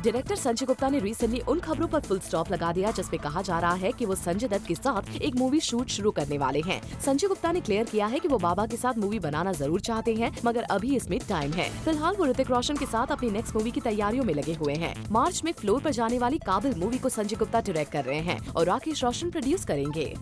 Director Sanjay Gupta ने recently उन खबरों पर फुल स्टॉप लगा दिया जिसमें कहा जा रहा है कि वो संजय दत्त के साथ एक मूवी शूट शुरू करने वाले हैं। संजय गुप्ता ने क्लियर किया है कि वो बाबा के साथ मूवी बनाना ज़रूर चाहते हैं, मगर अभी इसमें टाइम है। फ़िलहाल वो ऋतिक रोशन के साथ अपनी नेक्स्ट मूवी की तैयारियों में लगे हुए हैं। मार्च में फ्लोर पर जाने वाली काबिल मूवी को संजय गुप्ता डायरेक्ट कर रहे हैं और राकेश रोशन प्रोड्यूस करेंगे।